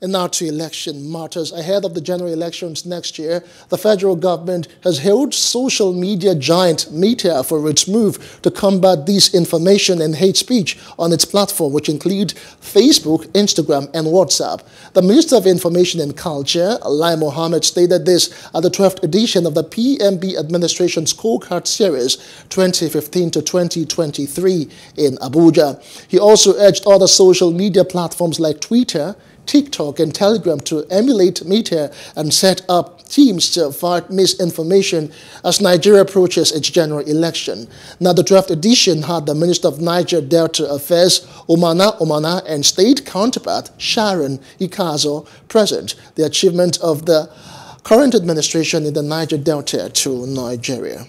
And now to election matters. Ahead of the general elections next year, the federal government has hailed social media giant Meta for its move to combat disinformation and hate speech on its platform, which include Facebook, Instagram, and WhatsApp. The Minister of Information and Culture, Lai Mohammed, stated this at the 12th edition of the PMB Administration Scorecard Series 2015 to 2023 in Abuja. He also urged other social media platforms like Twitter, TikTok and Telegram to emulate Meta and set up teams to fight misinformation as Nigeria approaches its general election. Now, the draft edition had the Minister of Niger Delta Affairs, Umana Umana, and state counterpart, Sharon Ikeazor, present. The achievement of the current administration in the Niger Delta to Nigeria.